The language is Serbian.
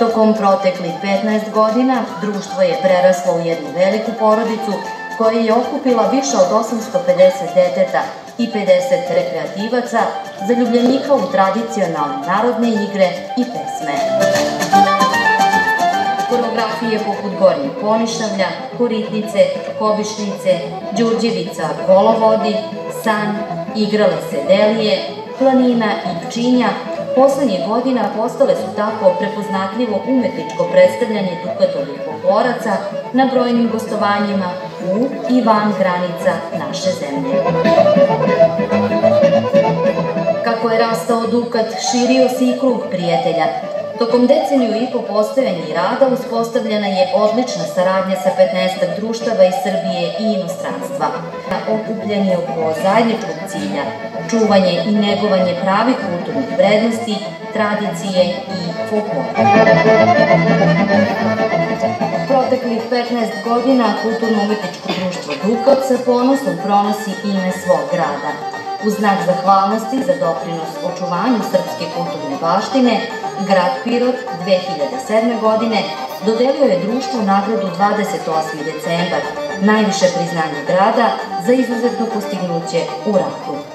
Tokom proteklih 15 godina društvo je preraslo u jednu veliku porodicu koja je okupila više od 850 deteta i 50 rekreativaca, zaljubljenika u tradicionalne narodne igre i pesme. Koreografije poput Gornje Ponišavlja, Koritnice, Kobišnice, Đurđevica, Kolovodi, San, Igrale se Delije, Planina i Pčinja poslednjih godina postale su tako prepoznatljivo umetničko predstavljanje Dukatovih folkloraca na brojnim gostovanjima u i van granica naše zemlje. Kako je rastao Dukat, širio se i krug prijatelja, Tokom deceniju i po postojanja i rada uspostavljena je odlična saradnja sa 15 društava iz Srbije i inostranstva. Okupljeni oko zajedničkog cilja, čuvanje i negovanje pravih kulturnih vrednosti, tradicije i folklora. Proteklih 15 godina Kulturno-umetničko društvo Dukat sa ponosom pronosi ime svog grada. U znak zahvalnosti za doprinos očuvanju srpske kulturne baštine, Grad Pirot 2007. godine dodelio je društvu nagradu 28. decembar, najviše priznanje grada za izuzetno postignuće u ratu.